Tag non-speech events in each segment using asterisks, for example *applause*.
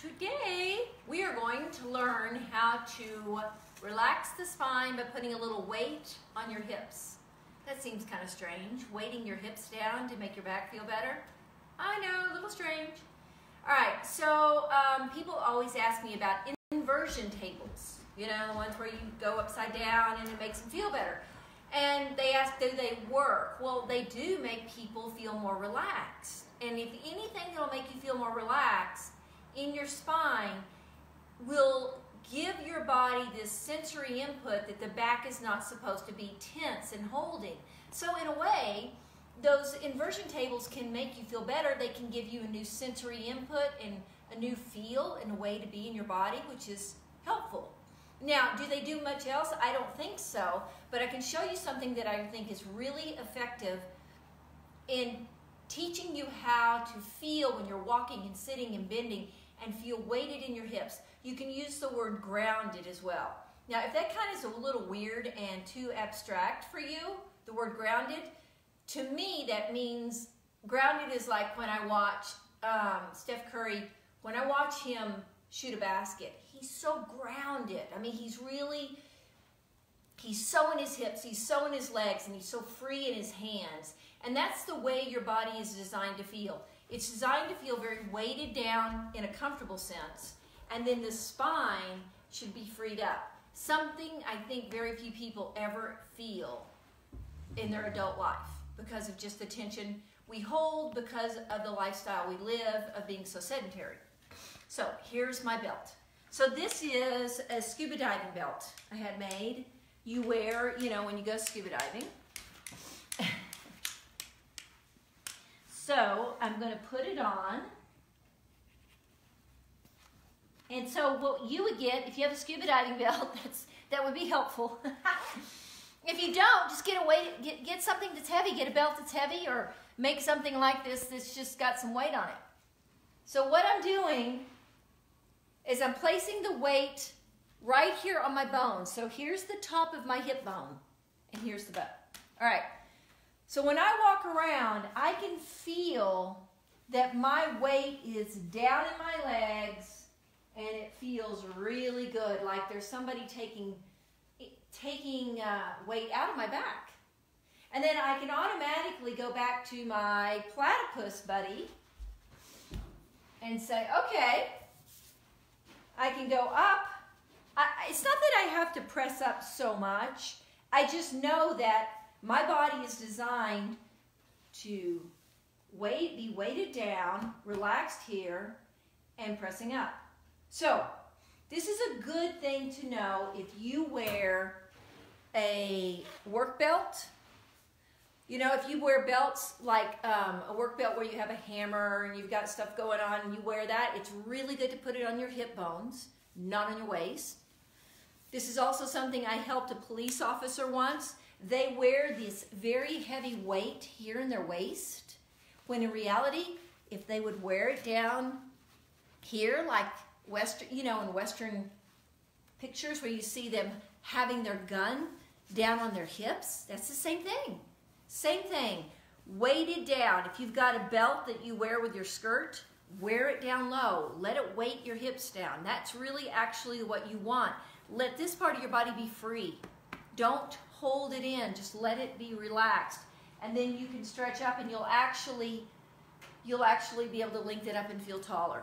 Today, we are going to learn how to relax the spine by putting a little weight on your hips. That seems kind of strange, weighting your hips down to make your back feel better. I know, a little strange. All right, so um, people always ask me about inversion tables, you know, the ones where you go upside down and it makes them feel better. And they ask, do they work? Well, they do make people feel more relaxed. And if anything that'll make you feel more relaxed in your spine will give your body this sensory input that the back is not supposed to be tense and holding. So in a way, those inversion tables can make you feel better. They can give you a new sensory input and a new feel and a way to be in your body, which is helpful. Now, do they do much else? I don't think so, but I can show you something that I think is really effective in teaching you how to feel when you're walking and sitting and bending and feel weighted in your hips. You can use the word grounded as well. Now, if that kind of is a little weird and too abstract for you, the word grounded, to me that means grounded is like when I watch um, Steph Curry, when I watch him shoot a basket, he's so grounded. I mean, he's really, he's so in his hips, he's so in his legs, and he's so free in his hands. And that's the way your body is designed to feel. It's designed to feel very weighted down in a comfortable sense. And then the spine should be freed up. Something I think very few people ever feel in their adult life because of just the tension we hold because of the lifestyle we live of being so sedentary. So here's my belt. So this is a scuba diving belt I had made. You wear, you know, when you go scuba diving. So I'm going to put it on. And so what you would get, if you have a scuba diving *laughs* belt, that's, that would be helpful. *laughs* if you don't, just get a weight, get, get something that's heavy, get a belt that's heavy, or make something like this that's just got some weight on it. So what I'm doing is I'm placing the weight right here on my bone. So here's the top of my hip bone, and here's the butt. All right. So when I walk around, I can feel that my weight is down in my legs, and it feels really good, like there's somebody taking taking uh, weight out of my back. And then I can automatically go back to my platypus buddy and say, okay, I can go up. I, it's not that I have to press up so much. I just know that my body is designed to weight, be weighted down, relaxed here, and pressing up. So, this is a good thing to know if you wear a work belt. You know, if you wear belts like um, a work belt where you have a hammer and you've got stuff going on and you wear that, it's really good to put it on your hip bones, not on your waist. This is also something I helped a police officer once. They wear this very heavy weight here in their waist, when in reality, if they would wear it down here, like Western, you know, in Western pictures where you see them having their gun down on their hips, that's the same thing. Same thing, weighted down. If you've got a belt that you wear with your skirt, wear it down low. Let it weight your hips down. That's really actually what you want. Let this part of your body be free. Don't hold it in, just let it be relaxed. And then you can stretch up and you'll actually, you'll actually be able to lengthen up and feel taller.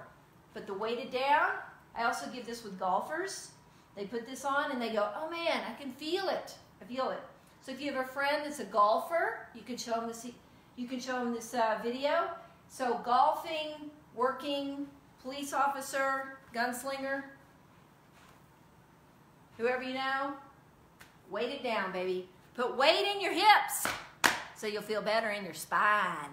But the weighted down, I also give this with golfers. They put this on and they go, oh man, I can feel it. I feel it. So if you have a friend that's a golfer, you can show them this, you can show them this uh, video. So golfing, working, police officer, gunslinger, whoever you know, weight it down, baby. Put weight in your hips so you'll feel better in your spine.